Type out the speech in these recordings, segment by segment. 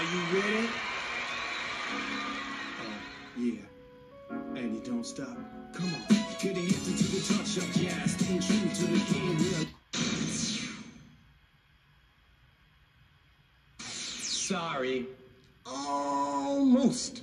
Are you ready? Oh, yeah. And you don't stop. Come on. Getting empty to the touch of gas. Staying true to the game. Sorry. Almost.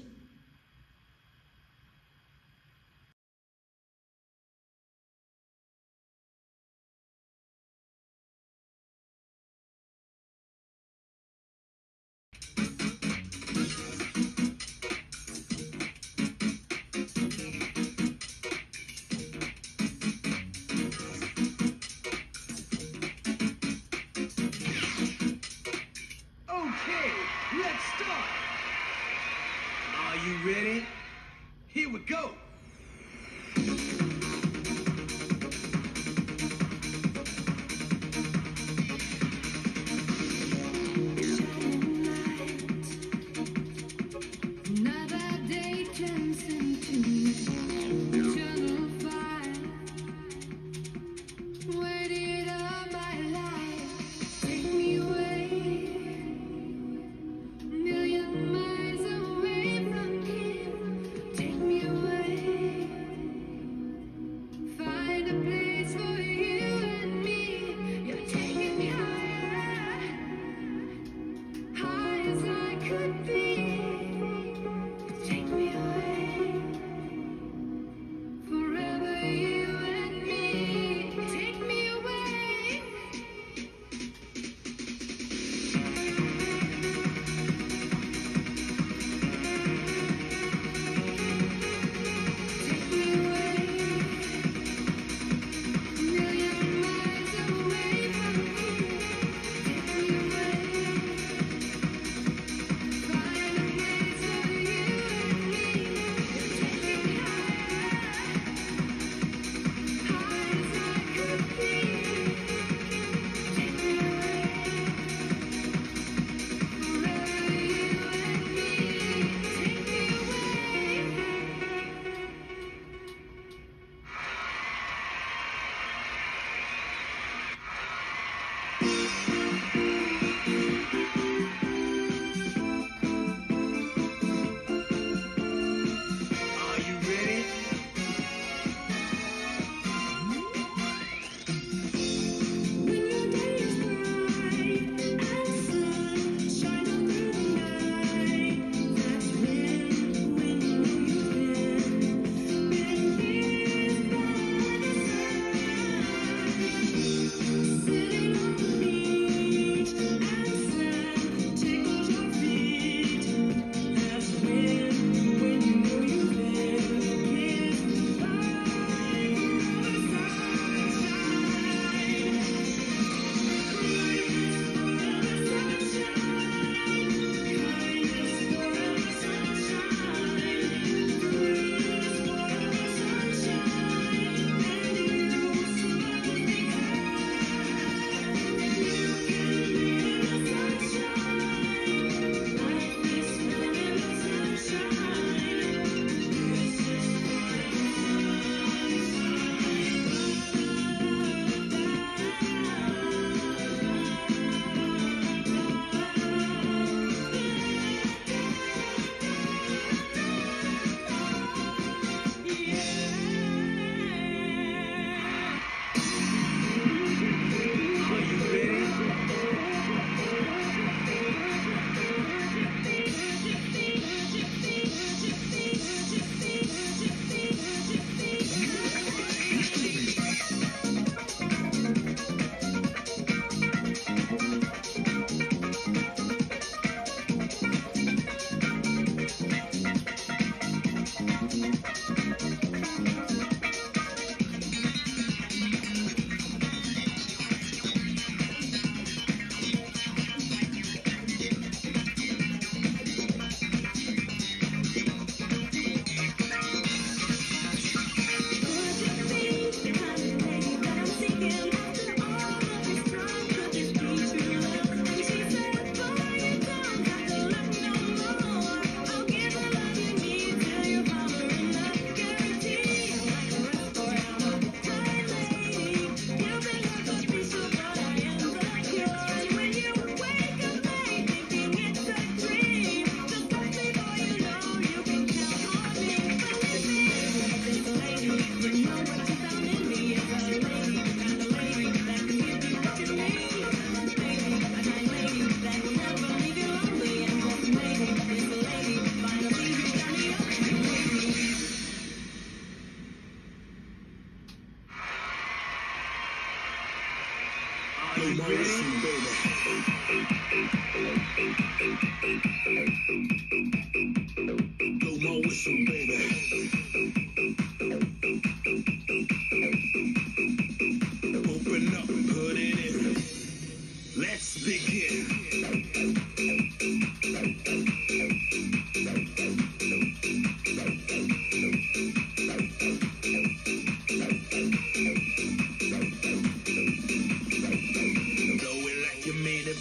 Let's start. Are you ready? Here we go.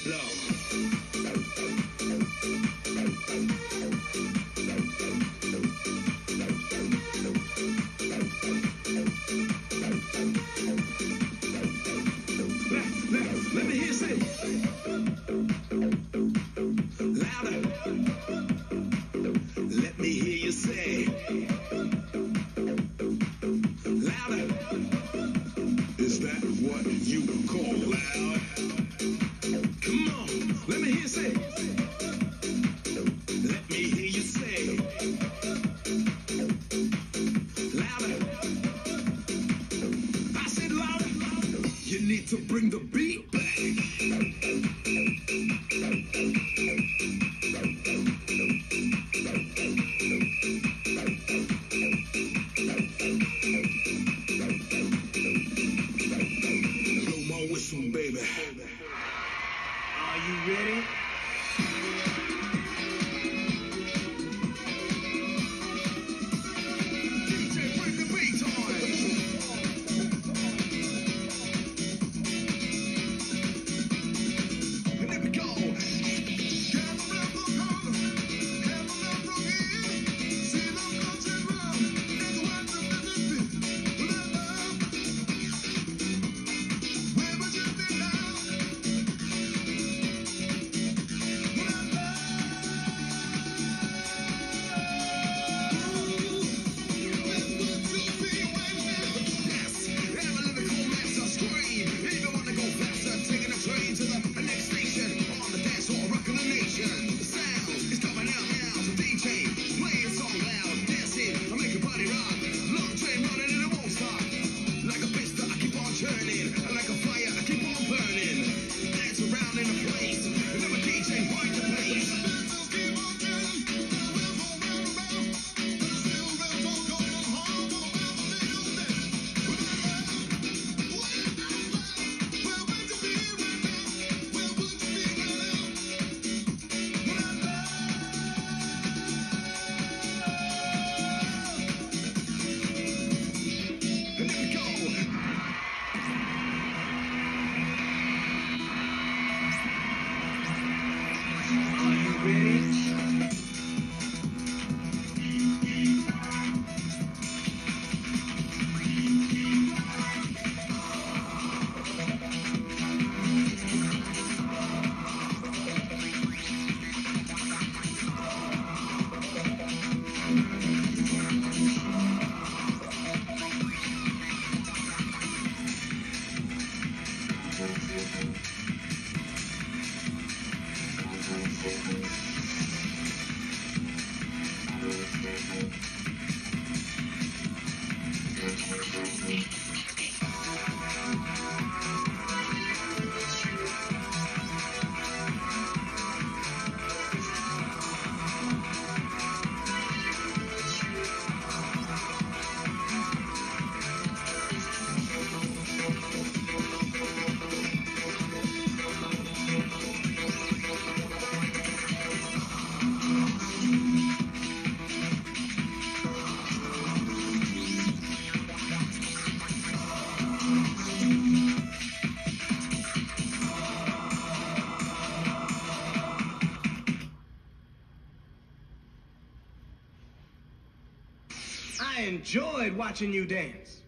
blow. need to bring the beat back. I enjoyed watching you dance.